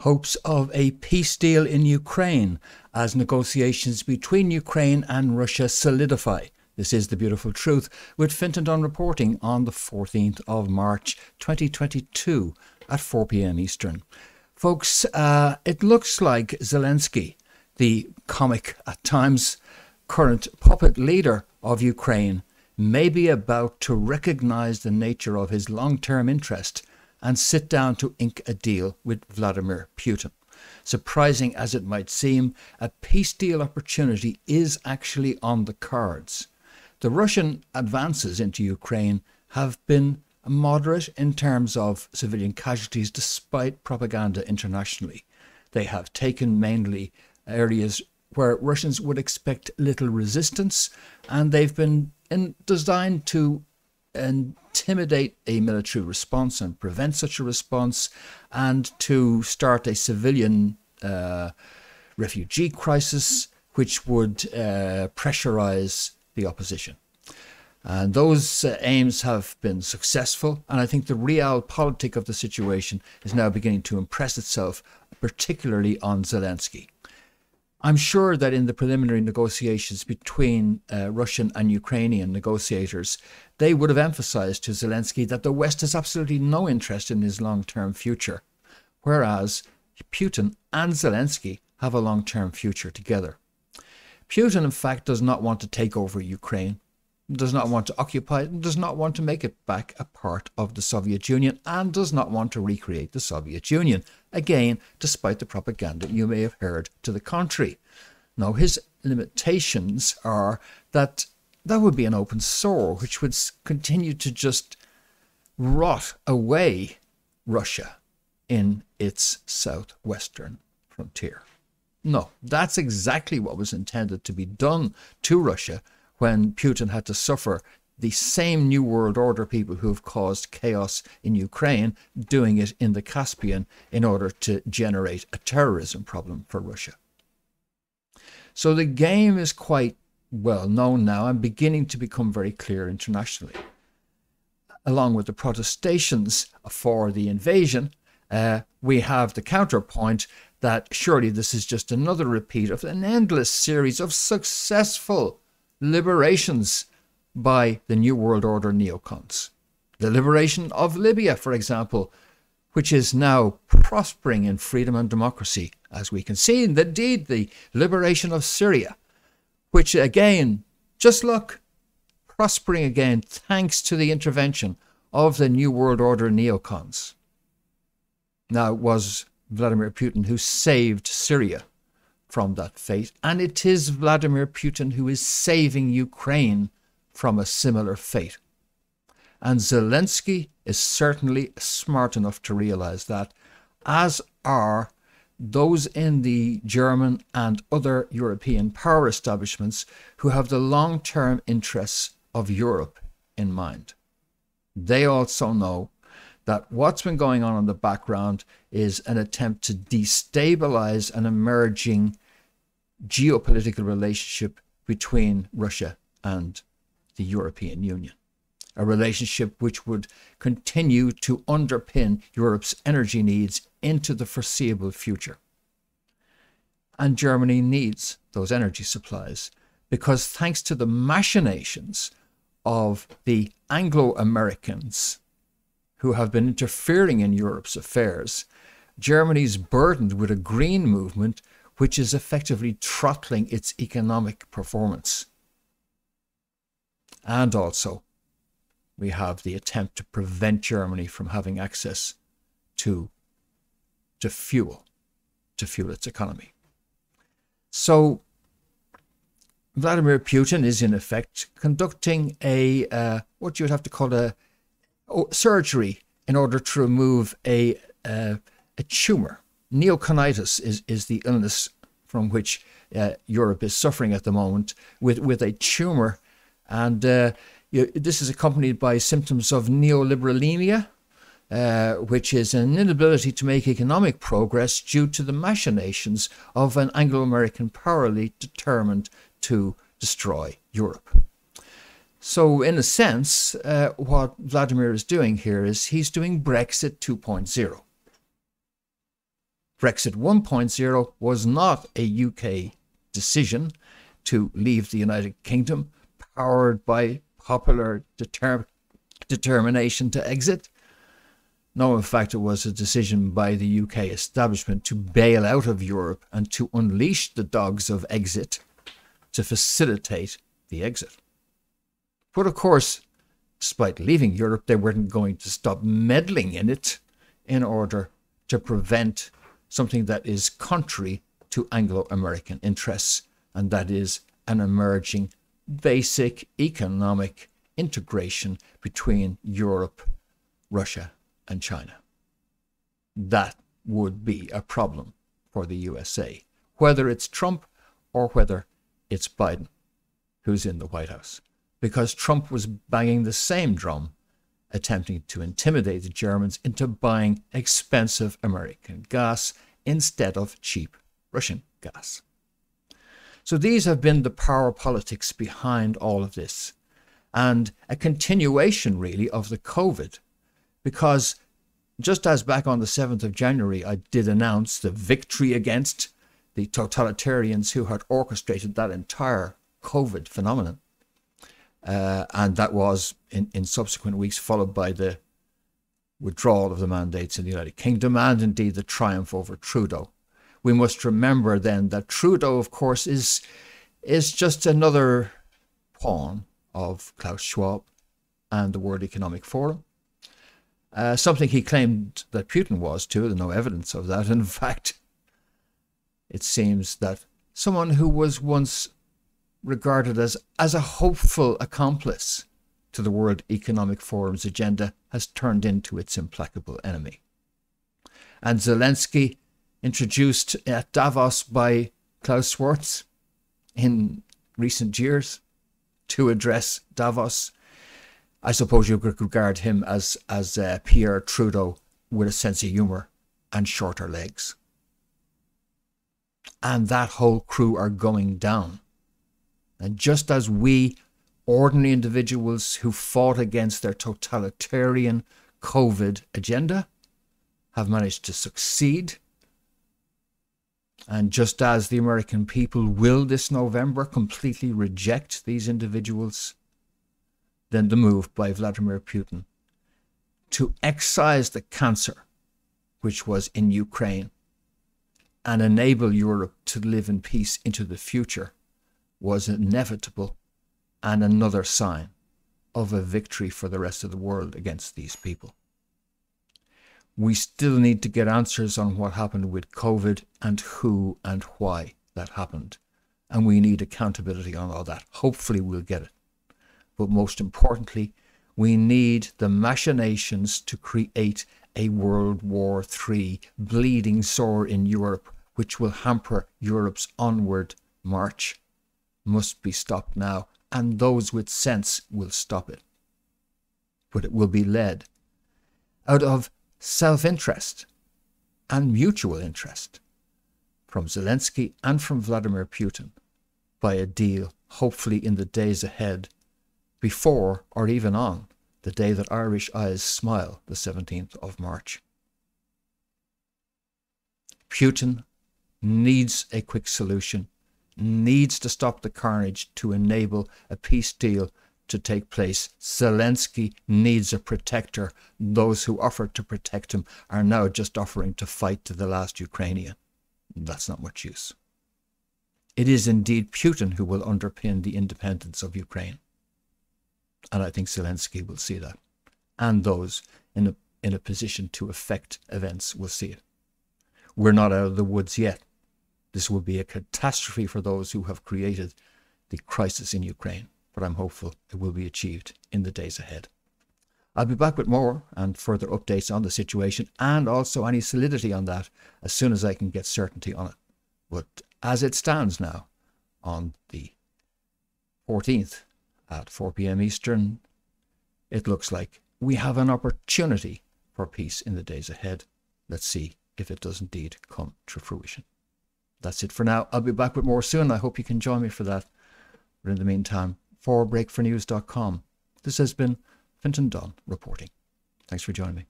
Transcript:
hopes of a peace deal in Ukraine as negotiations between Ukraine and Russia solidify. This is the beautiful truth with Fintan Dunne reporting on the 14th of March 2022 at 4 p.m. Eastern. Folks, uh, it looks like Zelensky, the comic at times current puppet leader of Ukraine, may be about to recognize the nature of his long term interest and sit down to ink a deal with Vladimir Putin. Surprising as it might seem, a peace deal opportunity is actually on the cards. The Russian advances into Ukraine have been moderate in terms of civilian casualties despite propaganda internationally. They have taken mainly areas where Russians would expect little resistance, and they've been in, designed to intimidate a military response and prevent such a response, and to start a civilian uh, refugee crisis, which would uh, pressurize the opposition. And those uh, aims have been successful, and I think the realpolitik of the situation is now beginning to impress itself, particularly on Zelensky. I'm sure that in the preliminary negotiations between uh, Russian and Ukrainian negotiators, they would have emphasized to Zelensky that the West has absolutely no interest in his long term future, whereas Putin and Zelensky have a long term future together. Putin, in fact, does not want to take over Ukraine, does not want to occupy it, does not want to make it back a part of the Soviet Union, and does not want to recreate the Soviet Union. Again, despite the propaganda you may have heard to the contrary. Now, his limitations are that that would be an open sore which would continue to just rot away Russia in its southwestern frontier. No, that's exactly what was intended to be done to Russia when Putin had to suffer the same New World Order people who have caused chaos in Ukraine doing it in the Caspian in order to generate a terrorism problem for Russia. So the game is quite well known now and beginning to become very clear internationally. Along with the protestations for the invasion, uh, we have the counterpoint that surely this is just another repeat of an endless series of successful liberations by the New World Order neocons. The liberation of Libya, for example, which is now prospering in freedom and democracy, as we can see. And indeed, the liberation of Syria, which again, just look, prospering again thanks to the intervention of the New World Order neocons. Now, it was Vladimir Putin who saved Syria from that fate, and it is Vladimir Putin who is saving Ukraine from a similar fate. And Zelensky is certainly smart enough to realize that, as are those in the German and other European power establishments who have the long term interests of Europe in mind. They also know that what's been going on in the background is an attempt to destabilize an emerging geopolitical relationship between Russia and the European Union. A relationship which would continue to underpin Europe's energy needs into the foreseeable future. And Germany needs those energy supplies because, thanks to the machinations of the Anglo Americans who have been interfering in Europe's affairs, Germany's burdened with a green movement which is effectively throttling its economic performance. And also, we have the attempt to prevent Germany from having access to, to fuel, to fuel its economy. So, Vladimir Putin is in effect conducting a uh, what you would have to call a surgery in order to remove a uh, a tumor neoconitis is, is the illness from which uh, Europe is suffering at the moment with, with a tumour. And uh, you, this is accompanied by symptoms of neoliberalemia, uh, which is an inability to make economic progress due to the machinations of an Anglo American power elite determined to destroy Europe. So, in a sense, uh, what Vladimir is doing here is he's doing Brexit 2.0 Brexit 1.0 was not a UK decision to leave the United Kingdom powered by popular deter- determination to exit. No, in fact, it was a decision by the UK establishment to bail out of Europe and to unleash the dogs of exit to facilitate the exit. But of course, despite leaving Europe, they weren't going to stop meddling in it in order to prevent something that is contrary to Anglo American interests, and that is an emerging basic economic integration between Europe, Russia, and China. That would be a problem for the USA, whether it's Trump or whether it's Biden who's in the White House. Because Trump was banging the same drum, attempting to intimidate the Germans into buying expensive American gas instead of cheap Russian gas. So these have been the power politics behind all of this, and a continuation really of the COVID because just as back on the 7th of January, I did announce the victory against the totalitarians who had orchestrated that entire COVID phenomenon. Uh, and that was in, in subsequent weeks followed by the withdrawal of the mandates in the United Kingdom and indeed the triumph over Trudeau. We must remember then that Trudeau, of course, is, is just another pawn of Klaus Schwab and the World Economic Forum. Uh, something he claimed that Putin was too. There's no evidence of that. In fact, it seems that someone who was once regarded as, as a hopeful accomplice to the World Economic Forum's agenda has turned into its implacable enemy. And Zelensky, introduced at Davos by Klaus Schwab in recent years to address Davos, I suppose you could regard him as as uh, Pierre Trudeau with a sense of humour and shorter legs. And that whole crew are going down. And just as we, ordinary individuals who fought against their totalitarian COVID agenda, have managed to succeed, and just as the American people will this November completely reject these individuals, then the move by Vladimir Putin to excise the cancer which was in Ukraine and enable Europe to live in peace into the future was inevitable and another sign of a victory for the rest of the world against these people. We still need to get answers on what happened with COVID and who and why that happened. And we need accountability on all that. Hopefully, we'll get it but most importantly, we need the machinations to create a World War III bleeding sore in Europe, which will hamper Europe's onward march. Must be stopped now, and those with sense will stop it. But it will be led out of self interest and mutual interest from Zelensky and from Vladimir Putin by a deal, hopefully in the days ahead before or even on the day that Irish eyes smile, the 17th of March. Putin needs a quick solution, needs to stop the carnage to enable a peace deal to take place. Zelensky needs a protector. Those who offered to protect him are now just offering to fight to the last Ukrainian. That's not much use. It is indeed Putin who will underpin the independence of Ukraine. And I think Zelensky will see that. And those in a, in a position to affect events will see it. We're not out of the woods yet. This will be a catastrophe for those who have created the crisis in Ukraine, but I'm hopeful it will be achieved in the days ahead. I'll be back with more and further updates on the situation and also any solidity on that as soon as I can get certainty on it. But as it stands now, on the 14th at 4 p.m. Eastern, it looks like we have an opportunity for peace in the days ahead. Let's see if it does indeed come to fruition. That's it for now. I'll be back with more soon. I hope you can join me for that. But in the meantime, for breakfornews.com, this has been Fintan Dunne reporting. Thanks for joining me.